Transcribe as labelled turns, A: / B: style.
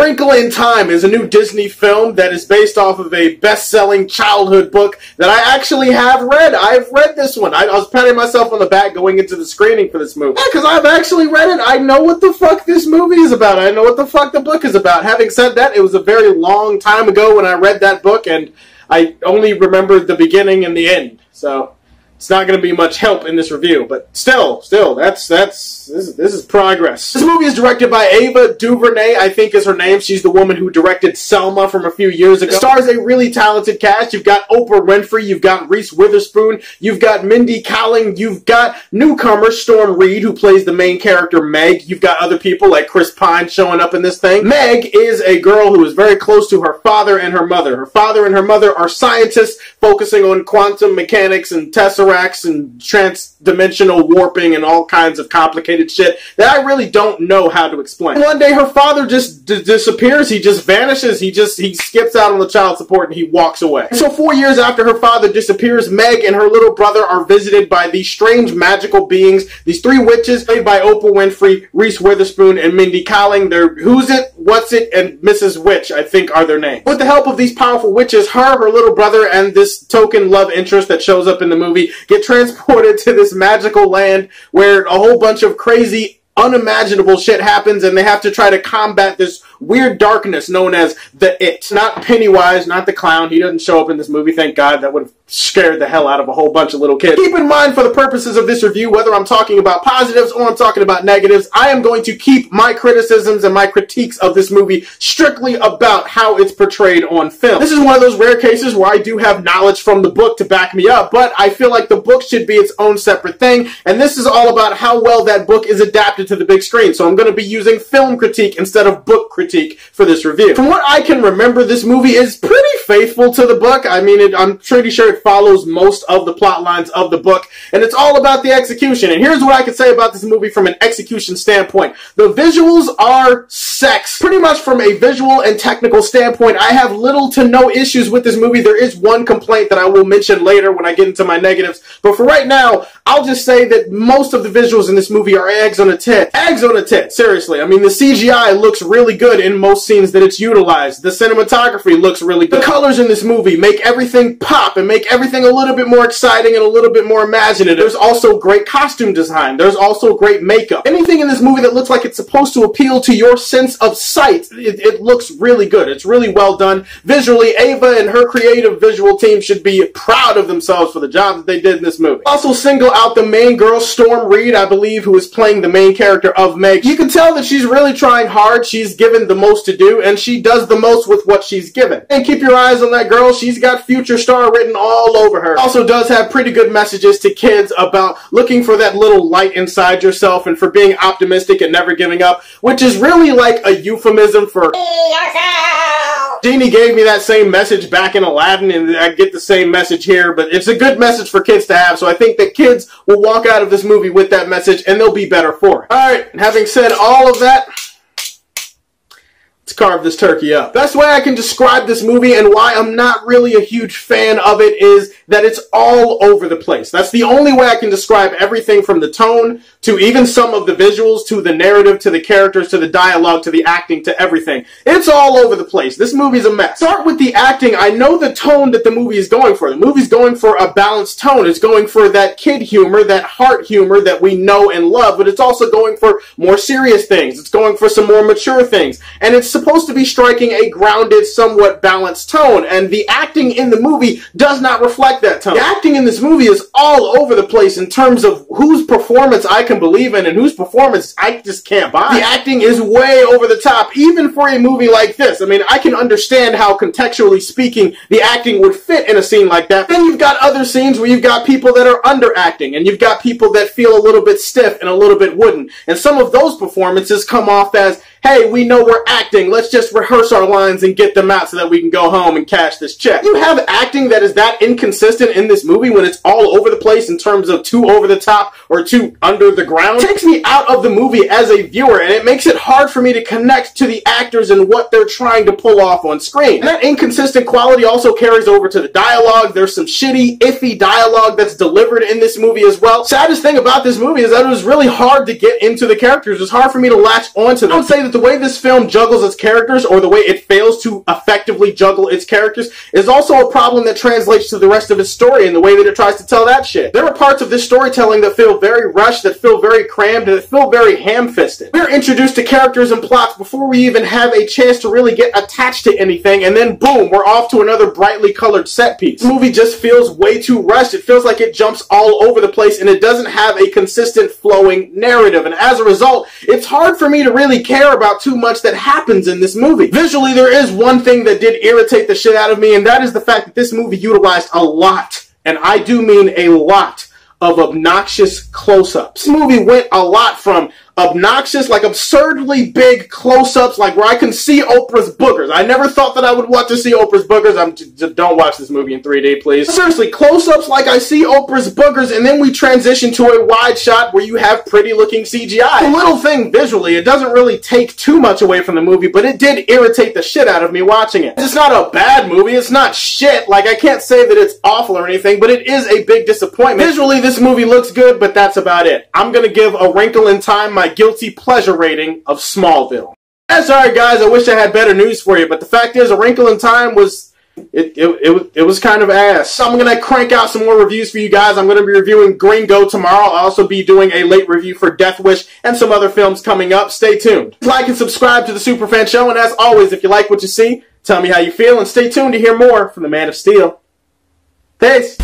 A: Wrinkle in Time is a new Disney film that is based off of a best-selling childhood book that I actually have read. I've read this one. I, I was patting myself on the back going into the screening for this movie. Yeah, because I've actually read it. I know what the fuck this movie is about. I know what the fuck the book is about. Having said that, it was a very long time ago when I read that book, and I only remembered the beginning and the end. So it's not going to be much help in this review, but still, still, that's that's this is, this is progress. This movie is directed by Ava DuVernay, I think is her name. She's the woman who directed Selma from a few years ago. It stars a really talented cast. You've got Oprah Winfrey, you've got Reese Witherspoon, you've got Mindy Kaling, you've got newcomer Storm Reid who plays the main character Meg. You've got other people like Chris Pine showing up in this thing. Meg is a girl who is very close to her father and her mother. Her father and her mother are scientists focusing on quantum mechanics and tesseract and trans-dimensional warping and all kinds of complicated shit that I really don't know how to explain. One day her father just disappears. He just vanishes. He just he skips out on the child support and he walks away. So four years after her father disappears, Meg and her little brother are visited by these strange magical beings. These three witches played by Oprah Winfrey, Reese Witherspoon, and Mindy Kaling. They're who's it, what's it, and Mrs. Which. I think are their names. With the help of these powerful witches, her, her little brother, and this token love interest that shows up in the movie get transported to this magical land where a whole bunch of crazy unimaginable shit happens and they have to try to combat this weird darkness known as the It. Not Pennywise, not the clown. He doesn't show up in this movie, thank God. That would have scared the hell out of a whole bunch of little kids. Keep in mind for the purposes of this review, whether I'm talking about positives or I'm talking about negatives, I am going to keep my criticisms and my critiques of this movie strictly about how it's portrayed on film. This is one of those rare cases where I do have knowledge from the book to back me up, but I feel like the book should be its own separate thing, and this is all about how well that book is adapted to the big screen. So I'm going to be using film critique instead of book critique for this review. From what I can remember, this movie is pretty faithful to the book. I mean, it, I'm pretty sure it follows most of the plot lines of the book, and it's all about the execution. And here's what I can say about this movie from an execution standpoint. The visuals are sex. Pretty much from a visual and technical standpoint, I have little to no issues with this movie. There is one complaint that I will mention later when I get into my negatives, but for right now, I'll just say that most of the visuals in this movie are eggs on a tit. Eggs on a tit, seriously. I mean, the CGI looks really good in most scenes that it's utilized. The cinematography looks really good. The colors in this movie make everything pop and make everything a little bit more exciting and a little bit more imaginative. There's also great costume design. There's also great makeup. Anything in this movie that looks like it's supposed to appeal to your sense of sight, it, it looks really good. It's really well done. Visually, Ava and her creative visual team should be proud of themselves for the job that they did in this movie. Also single out the main girl, Storm Reid, I believe, who is playing the main character of Meg. You can tell that she's really trying hard. She's given the most to do, and she does the most with what she's given. And keep your eyes on that girl. She's got future star written all over her. Also does have pretty good messages to kids about looking for that little light inside yourself and for being optimistic and never giving up, which is really like a euphemism for Genie gave me that same message back in Aladdin, and I get the same message here, but it's a good message for kids to have, so I think that kids will walk out of this movie with that message, and they'll be better for it. Alright, having said all of that, carve this turkey up. Best way I can describe this movie and why I'm not really a huge fan of it is that it's all over the place. That's the only way I can describe everything from the tone to even some of the visuals to the narrative to the characters to the dialogue to the acting to everything. It's all over the place. This movie's a mess. Start with the acting. I know the tone that the movie is going for. The movie's going for a balanced tone. It's going for that kid humor, that heart humor that we know and love, but it's also going for more serious things. It's going for some more mature things. And it's supposed to be striking a grounded, somewhat balanced tone. And the acting in the movie does not reflect that tone. The acting in this movie is all over the place in terms of whose performance I can believe in and whose performance I just can't buy. The acting is way over the top, even for a movie like this. I mean, I can understand how contextually speaking the acting would fit in a scene like that. Then you've got other scenes where you've got people that are underacting and you've got people that feel a little bit stiff and a little bit wooden. And some of those performances come off as hey, we know we're acting. Let's just rehearse our lines and get them out so that we can go home and cash this check. You have acting that is that inconsistent in this movie when it's all over the place in terms of too over the top or too under the ground. It takes me out of the movie as a viewer and it makes it hard for me to connect to the actors and what they're trying to pull off on screen. And that inconsistent quality also carries over to the dialogue. There's some shitty, iffy dialogue that's delivered in this movie as well. Saddest thing about this movie is that it was really hard to get into the characters. It's hard for me to latch onto them. I would say that the way this film juggles its characters, or the way it fails to effectively juggle its characters, is also a problem that translates to the rest of its story and the way that it tries to tell that shit. There are parts of this storytelling that feel very rushed, that feel very crammed, and that feel very ham-fisted. We're introduced to characters and plots before we even have a chance to really get attached to anything, and then boom, we're off to another brightly colored set piece. The movie just feels way too rushed. It feels like it jumps all over the place, and it doesn't have a consistent flowing narrative, and as a result, it's hard for me to really care about too much that happens in this movie. Visually, there is one thing that did irritate the shit out of me, and that is the fact that this movie utilized a lot, and I do mean a lot, of obnoxious close-ups. This movie went a lot from obnoxious, like absurdly big close-ups, like where I can see Oprah's boogers. I never thought that I would want to see Oprah's boogers. I'm just don't watch this movie in 3D, please. Seriously, close-ups like I see Oprah's boogers, and then we transition to a wide shot where you have pretty-looking CGI. A little thing visually, it doesn't really take too much away from the movie, but it did irritate the shit out of me watching it. It's not a bad movie. It's not shit. Like I can't say that it's awful or anything, but it is a big disappointment. Visually, this movie looks good, but that's about it. I'm gonna give A Wrinkle in Time my guilty pleasure rating of Smallville. That's alright, guys. I wish I had better news for you, but the fact is, A Wrinkle in Time was. It, it, it, it was kind of ass. So I'm going to crank out some more reviews for you guys. I'm going to be reviewing Gringo tomorrow. I'll also be doing a late review for Death Wish and some other films coming up. Stay tuned. Like and subscribe to the Superfan Show. And as always, if you like what you see, tell me how you feel and stay tuned to hear more from the Man of Steel. Peace.